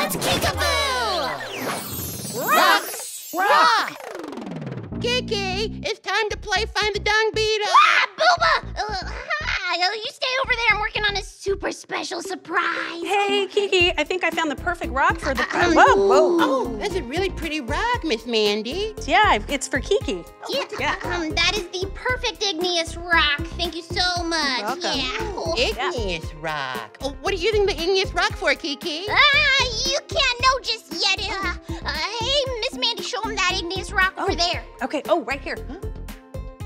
Let's Kikabou! Rocks! Rock! Kiki, it's time to play Find the Dung Beetle. Ah, Bouba! Uh, hi, uh, you stay over there. I'm working on a super special surprise. Hey, Kiki, I think I found the perfect rock for the. Um, whoa, whoa. Oh, that's a really pretty rock, Miss Mandy. Yeah, it's for Kiki. Yeah, Yeah. um, that is the perfect igneous rock. Thank you so much. welcome. Yeah. cool. Igneous rock. Oh, what are you using the igneous rock for, Kiki? Ah, you can't know just yet. Uh, uh, hey, Miss Mandy, show him that igneous rock over Oh. there. Okay, oh, right here.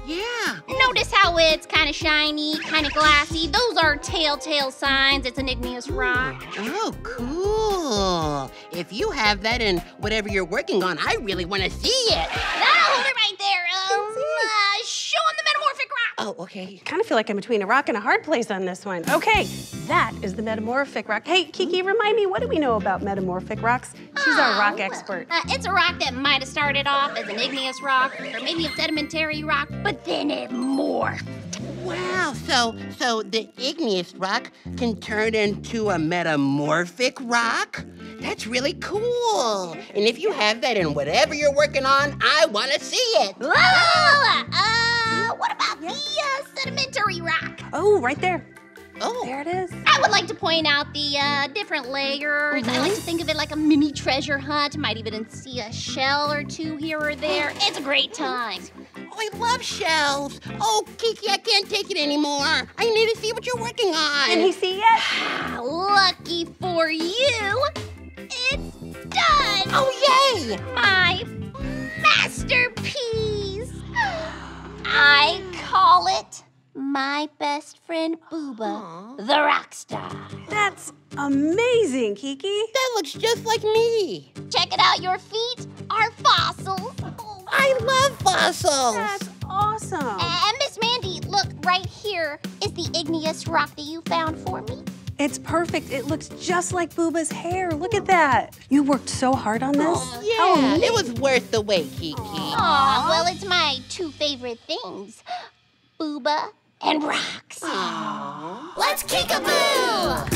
Yeah. Notice how it's kind of shiny, kind of glassy. Those are telltale signs it's an igneous rock. Oh, cool. If you have that in whatever you're working on, I really want to see it. Ah, hold it right there. Um, uh, show him the metamorphic rock. Oh, okay. kind of feel like I'm between a rock and a hard place on this one. Okay, that is the metamorphic rock. Hey, Kiki, remind me, what do we know about metamorphic rocks? She's our rock Oh, expert. Uh, it's a rock that might have started off as an igneous rock or maybe a sedimentary rock, but then it morphed. Wow. So, so the igneous rock can turn into a metamorphic rock? That's really cool. And if you have that in whatever you're working on, I want to see it. Whoa! Uh, what about the uh, sedimentary rock? Oh, right there. Oh. There it is. I would like to point out the uh, different layers. I like to think of it like a mini treasure hunt. Might even see a shell or two here or there. It's a great time. Oh, I love shells. Oh, Kiki, I can't take it anymore. I need to see what you're working on. Can he see yet? Ah, Lucky for you, it's done. Oh, yay! my masterpiece. I call it my best friend Bouba, the rock star. That's amazing, Kiki. That looks just like me. Check it out, your feet are fossils. I love fossils. That's awesome. And Miss Mandy, look right here is the igneous rock that you found for me. It's perfect. It looks just like Bouba's hair. Look at that. You worked so hard on this. Oh, Yeah, it was worth the wait, Kiki. Aw, well, it's my two favorite things Bouba and rocks. Aw. Let's Kikabou!